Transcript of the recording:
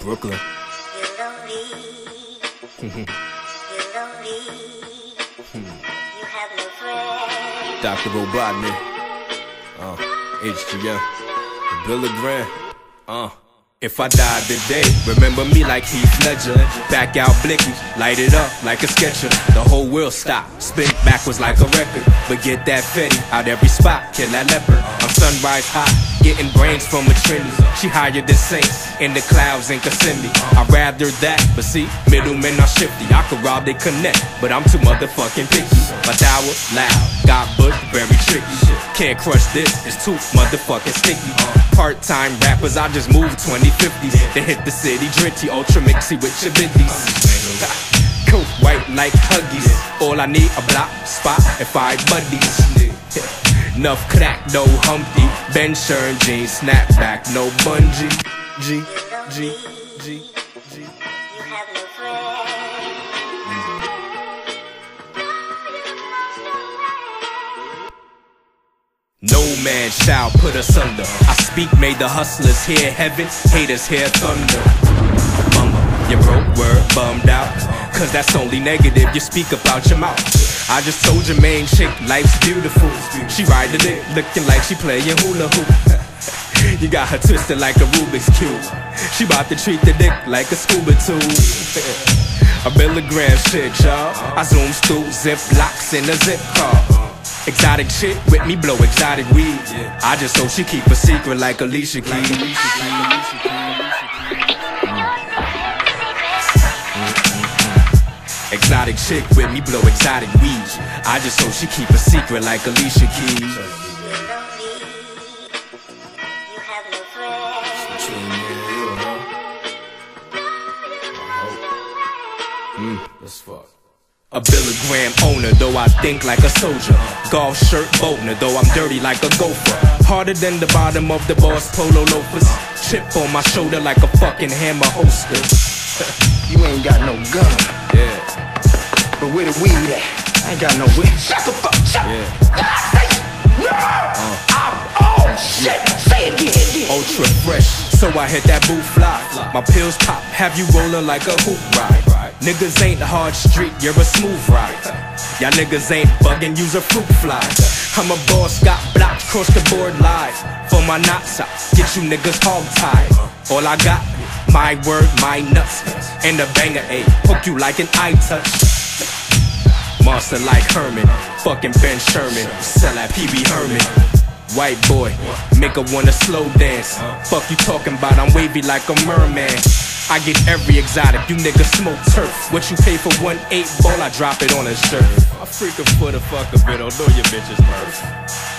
Brooklyn. you don't you don't you have no friends. Dr. Robotnik. Uh, HGM. Billy Graham. Uh. If I died today, remember me like Heath Ledger. Back out blicky, light it up like a sketcher. The whole world stop, spin backwards like a record. But get that fetty out every spot, kill that leopard. I'm sunrise hot, getting brains from a Trinity. She higher than saints in the clouds in Kissimmee. I'd rather that, but see, middlemen are shifty. I could rob they connect, but I'm too motherfucking picky. My tower loud, got bush very tricky. Can't crush this, it's too motherfucking sticky. Part-time rappers, I just move 2050s. They hit the city dritty, ultra mixy with your biddies. Coat white like Huggies. All I need a block spot and five buddies. Enough crack, no Humpty. Ben Shern jeans, snapback, no bungee. G, G, G, G. You have no friends. No man shall put us under. I speak, made the hustlers hear heaven, haters hear thunder. Bummer, you broke word, bummed out. Cause that's only negative you speak about your mouth. I just told your main chick, life's beautiful. She ride the dick, looking like she playing hula hoop. You got her twisted like a Rubik's Cube. She bout to treat the dick like a scuba tube. a milligram shit, y'all. I zooms through zip locks in a zip car. Exotic shit with me, blow exotic weed. I just hope she keep a secret like Alicia Keys. Exotic chick with me, blow exotic weed. I just hope she keep a secret like Alicia Keys. Mm, you don't need, you have no friends. Let's fuck. Abillagram owner, though I think like a soldier. Golf shirt boatner, though I'm dirty like a gopher. Harder than the bottom of the boss polo loafers. Chip on my shoulder like a fucking hammer holster. You ain't got no gun, Yeah, but where the weed at? I ain't got no weed. Shut the fuck, shut yeah. Oh, shit, say it again, again. Ultra fresh, so I hit that boot fly. My pills pop, have you rolling like a hoop ride. Niggas ain't hard street, you're a smooth ride. Y'all niggas ain't bugging, use a fruit fly. I'm a boss, got blocked, cross the board live. For my knots out, get you niggas hog tied. All I got, my word, my nuts. And a banger, A, poke you like an eye touch. Monster like Herman, fucking Ben Sherman, sell at Pee-wee Herman. White boy, make her wanna slow dance. Fuck you talking about, I'm wavy like a merman. I get every exotic, you niggas smoke turf. What you pay for one eight ball, I drop it on a shirt. I freak her for the fuck of it, although your bitch is.